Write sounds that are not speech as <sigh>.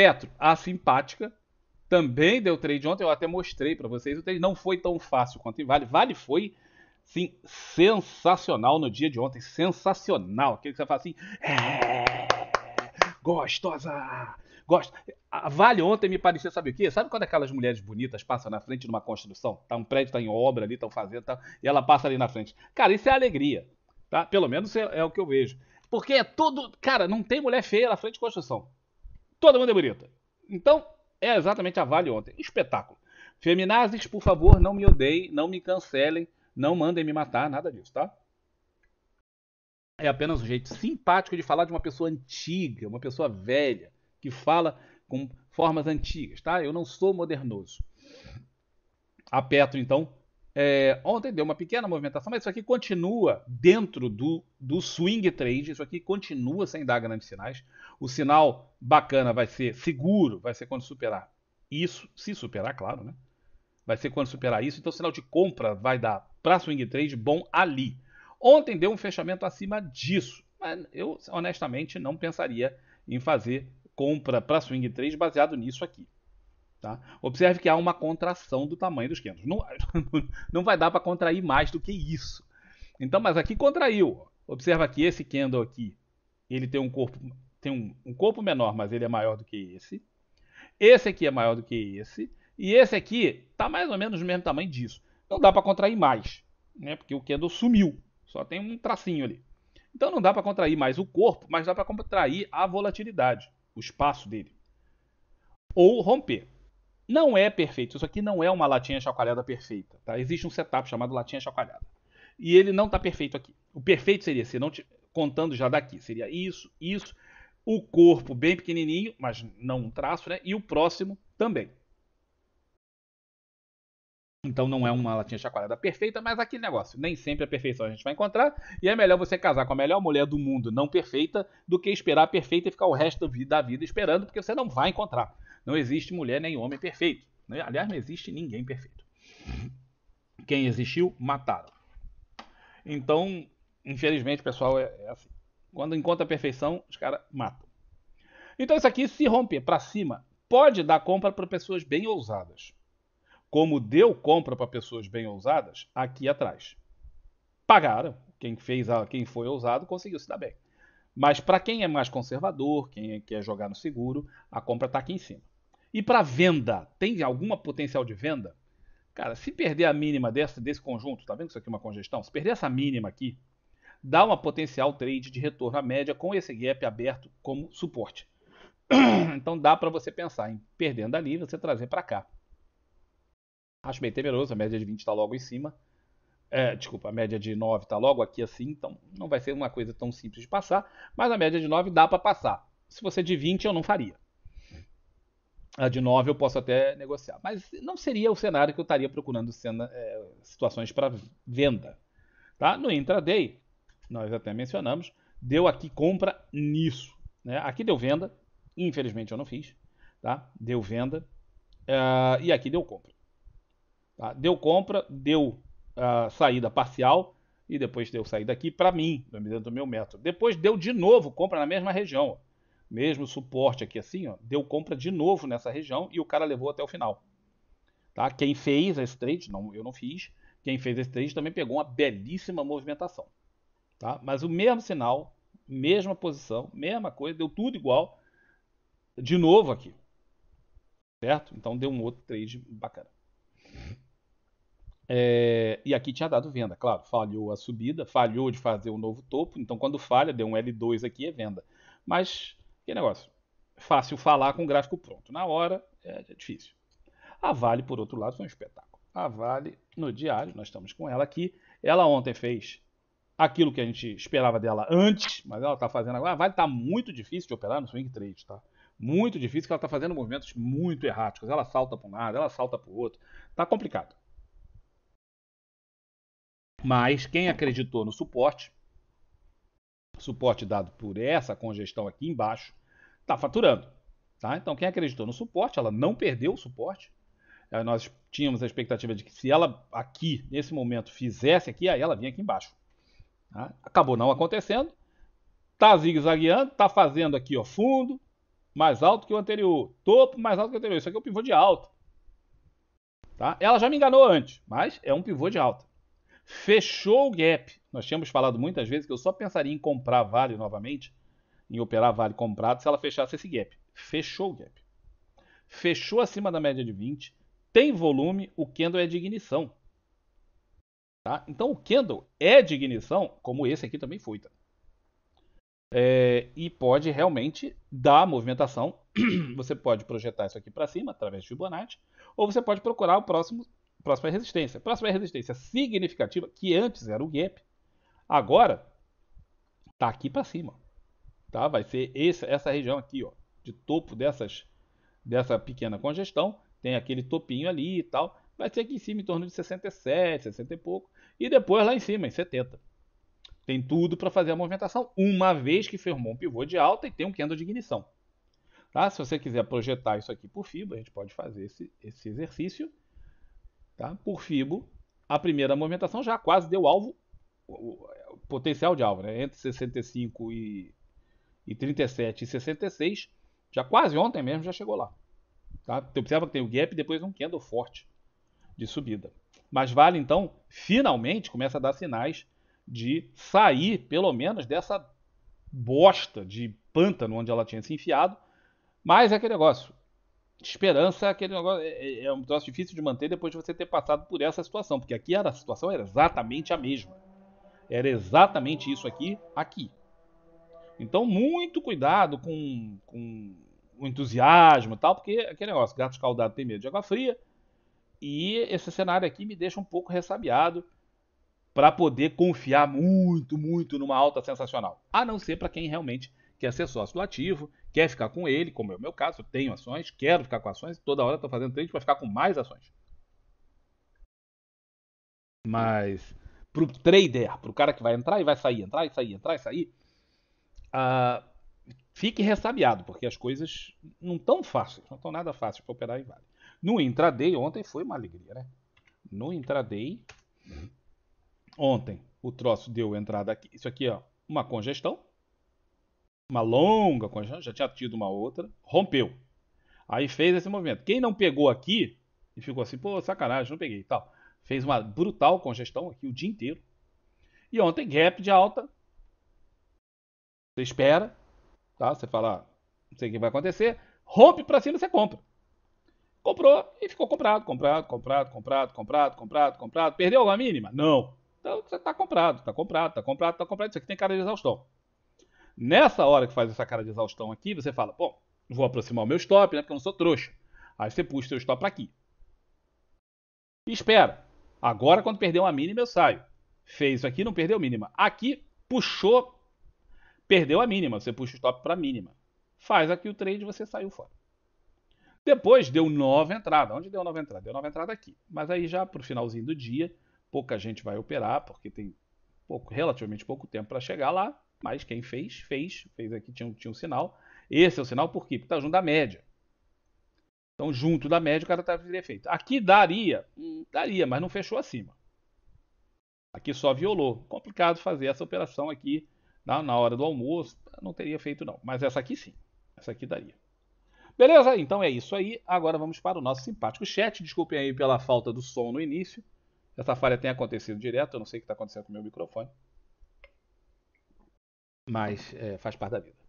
Petro, a simpática, também deu trade ontem. Eu até mostrei para vocês. O trade não foi tão fácil quanto em Vale. Vale foi, sim, sensacional no dia de ontem. Sensacional. Aquele que você fala assim, é, gostosa, gosta. A Vale ontem me parecia, sabe o quê? Sabe quando aquelas mulheres bonitas passam na frente de uma construção? Tá, um prédio está em obra ali, estão fazendo, tá, e ela passa ali na frente. Cara, isso é alegria. Tá? Pelo menos é, é o que eu vejo. Porque é tudo. Cara, não tem mulher feia na frente de construção. Todo mundo é bonita. Então, é exatamente a Vale ontem. Espetáculo. Feminazes, por favor, não me odeiem, não me cancelem, não mandem me matar, nada disso, tá? É apenas um jeito simpático de falar de uma pessoa antiga, uma pessoa velha, que fala com formas antigas, tá? Eu não sou modernoso. A Petro, então, é, ontem deu uma pequena movimentação, mas isso aqui continua dentro do, do swing trade. Isso aqui continua sem dar grandes sinais. O sinal bacana vai ser seguro, vai ser quando superar isso, se superar, claro, né? Vai ser quando superar isso. Então, o sinal de compra vai dar para swing trade bom ali. Ontem deu um fechamento acima disso, mas eu honestamente não pensaria em fazer compra para swing trade baseado nisso aqui. Tá? Observe que há uma contração do tamanho dos candles. Não, <laughs> não vai dar para contrair mais do que isso. Então, mas aqui contraiu. Observa que esse candle aqui, ele tem um corpo, tem um, um corpo menor, mas ele é maior do que esse. Esse aqui é maior do que esse. E esse aqui está mais ou menos do mesmo tamanho disso. Não dá para contrair mais, né? porque o candle sumiu. Só tem um tracinho ali. Então não dá para contrair mais o corpo, mas dá para contrair a volatilidade, o espaço dele. Ou romper. Não é perfeito. Isso aqui não é uma latinha chacoalhada perfeita. Tá? Existe um setup chamado latinha chacoalhada. E ele não está perfeito aqui. O perfeito seria, se não te, contando já daqui, seria isso, isso, o corpo bem pequenininho, mas não um traço, né? E o próximo também. Então não é uma latinha chacoalhada perfeita, mas aquele negócio, nem sempre a perfeição a gente vai encontrar, e é melhor você casar com a melhor mulher do mundo não perfeita do que esperar a perfeita e ficar o resto da vida esperando, porque você não vai encontrar. Não existe mulher nem homem perfeito. Né? Aliás, não existe ninguém perfeito. Quem existiu, mataram. Então, infelizmente, pessoal, é, é assim. Quando encontra a perfeição, os caras matam. Então, isso aqui, se romper para cima, pode dar compra para pessoas bem ousadas. Como deu compra para pessoas bem ousadas aqui atrás. Pagaram. Quem fez, a, quem foi ousado conseguiu se dar bem. Mas para quem é mais conservador, quem quer jogar no seguro, a compra está aqui em cima. E para venda, tem alguma potencial de venda? Cara, se perder a mínima dessa, desse conjunto, tá vendo que isso aqui é uma congestão? Se perder essa mínima aqui, dá uma potencial trade de retorno à média com esse gap aberto como suporte. <clears throat> Então dá para você pensar em perdendo ali, você trazer para cá. Acho bem temeroso, a média de 20 está logo em cima. É, desculpa, a média de 9 está logo aqui assim, então não vai ser uma coisa tão simples de passar, mas a média de 9 dá para passar. Se você de 20, eu não faria. A de 9 eu posso até negociar. Mas não seria o cenário que eu estaria procurando cena, é, situações para venda. Tá? No intraday, nós até mencionamos, deu aqui compra nisso. Né? Aqui deu venda, infelizmente eu não fiz. Tá? Deu venda uh, e aqui deu compra. Tá? Deu compra, deu uh, saída parcial e depois deu saída aqui para mim, dentro do meu método. Depois deu de novo compra na mesma região. Ó mesmo suporte aqui assim, ó, deu compra de novo nessa região e o cara levou até o final. Tá? Quem fez esse trade, não, eu não fiz, quem fez esse trade também pegou uma belíssima movimentação. Tá? Mas o mesmo sinal, mesma posição, mesma coisa, deu tudo igual, de novo aqui. Certo? Então deu um outro trade bacana. É, e aqui tinha dado venda, claro, falhou a subida, falhou de fazer o um novo topo, então quando falha, deu um L2 aqui, é venda. Mas que negócio? Fácil falar com o gráfico pronto. Na hora é, é difícil. A Vale, por outro lado, foi um espetáculo. A Vale, no diário, nós estamos com ela aqui. Ela ontem fez aquilo que a gente esperava dela antes, mas ela está fazendo agora. A Vale está muito difícil de operar no swing trade, tá? Muito difícil, que ela está fazendo movimentos muito erráticos. Ela salta para um lado, ela salta para o outro. Está complicado. Mas quem acreditou no suporte, suporte dado por essa congestão aqui embaixo, está faturando. Tá? Então, quem acreditou no suporte, ela não perdeu o suporte. Nós tínhamos a expectativa de que se ela aqui, nesse momento, fizesse aqui, aí ela vinha aqui embaixo. Tá? Acabou não acontecendo. Está zigue-zagueando, está fazendo aqui ó, fundo, mais alto que o anterior, topo mais alto que o anterior. Isso aqui é um pivô de alta. Tá? Ela já me enganou antes, mas é um pivô de alta. Fechou o gap. Nós tínhamos falado muitas vezes que eu só pensaria em comprar Vale novamente, em operar Vale comprado, se ela fechasse esse gap. Fechou o gap. Fechou acima da média de 20, tem volume, o candle é de ignição. Tá? Então o candle é de ignição, como esse aqui também foi. Tá? É, e pode realmente dar movimentação. <clears throat> Você pode projetar isso aqui para cima através de Fibonacci, ou você pode procurar o próximo próxima resistência. Próxima resistência significativa, que antes era o gap, agora está aqui para cima. Tá? Vai ser esse, essa região aqui, ó, de topo dessas, dessa pequena congestão. Tem aquele topinho ali e tal. Vai ser aqui em cima em torno de 67, 60 e pouco. E depois lá em cima, em 70. Tem tudo para fazer a movimentação, uma vez que formou um pivô de alta e tem um candle de ignição. Tá? Se você quiser projetar isso aqui por FIBA, a gente pode fazer esse, esse exercício. Tá? Por FIBO, a primeira movimentação já quase deu alvo, o, potencial de alvo, né? entre 65 e, e 37 e 66, já quase ontem mesmo já chegou lá. Tá? Então, observa que tem o gap e depois um candle forte de subida. Mas vale então, finalmente, começa a dar sinais de sair, pelo menos, dessa bosta de pântano onde ela tinha se enfiado. Mas é aquele negócio. Esperança é aquele negócio. É, é, é um troço difícil de manter depois de você ter passado por essa situação. Porque aqui era, a situação era exatamente a mesma. Era exatamente isso aqui, aqui. Então, muito cuidado com, com o entusiasmo e tal, porque aquele negócio, gato escaldado tem medo de água fria. E esse cenário aqui me deixa um pouco ressabiado para poder confiar muito, muito numa alta sensacional. A não ser para quem realmente quer ser sócio do ativo, quer ficar com ele, como é o meu caso, eu tenho ações, quero ficar com ações, toda hora estou fazendo trade para ficar com mais ações. Mas para o trader, para o cara que vai entrar e vai sair, entrar e sair, entrar e sair, uh, fique ressabiado, porque as coisas não estão fáceis, não estão nada fáceis para operar em vale. No intraday, ontem foi uma alegria, né? No intraday, Ontem o troço deu entrada aqui. Isso aqui, ó, uma congestão. Uma longa congestão, já tinha tido uma outra. Rompeu. Aí fez esse movimento. Quem não pegou aqui e ficou assim, pô, sacanagem, não peguei tal. Fez uma brutal congestão aqui o dia inteiro. E ontem, gap de alta. Você espera, tá? Você fala, não sei o que vai acontecer. Rompe para cima, você compra. Comprou e ficou comprado, comprado, comprado, comprado, comprado, comprado, comprado. Perdeu alguma mínima? Não. Então você está comprado, está comprado, está comprado, está comprado. Isso aqui tem cara de exaustão. Nessa hora que faz essa cara de exaustão aqui, você fala, bom, vou aproximar o meu stop, né? Porque eu não sou trouxa. Aí você puxa o seu stop para aqui. E espera. Agora, quando perder uma mínima, eu saio. Fez aqui, não perdeu mínima. Aqui, puxou, perdeu a mínima. Você puxa o stop para mínima. Faz aqui o trade e você saiu fora. Depois deu nova entrada. Onde deu nova entrada? Deu nova entrada aqui. Mas aí já para o finalzinho do dia, pouca gente vai operar, porque tem pouco, relativamente pouco tempo para chegar lá, mas quem fez, fez, fez aqui, tinha, tinha um sinal. Esse é o sinal por quê? Porque está junto da média. Então, junto da média, o cara tá teria feito. Aqui daria, hum, daria, mas não fechou acima. Aqui só violou. Complicado fazer essa operação aqui na, na hora do almoço. Não teria feito, não. Mas essa aqui sim. Essa aqui daria. Beleza? Então é isso aí. Agora vamos para o nosso simpático chat. Desculpem aí pela falta do som no início. Essa falha tem acontecido direto, eu não sei o que está acontecendo com o meu microfone. Mas é, faz parte da vida.